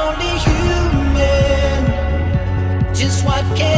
only human. Just what can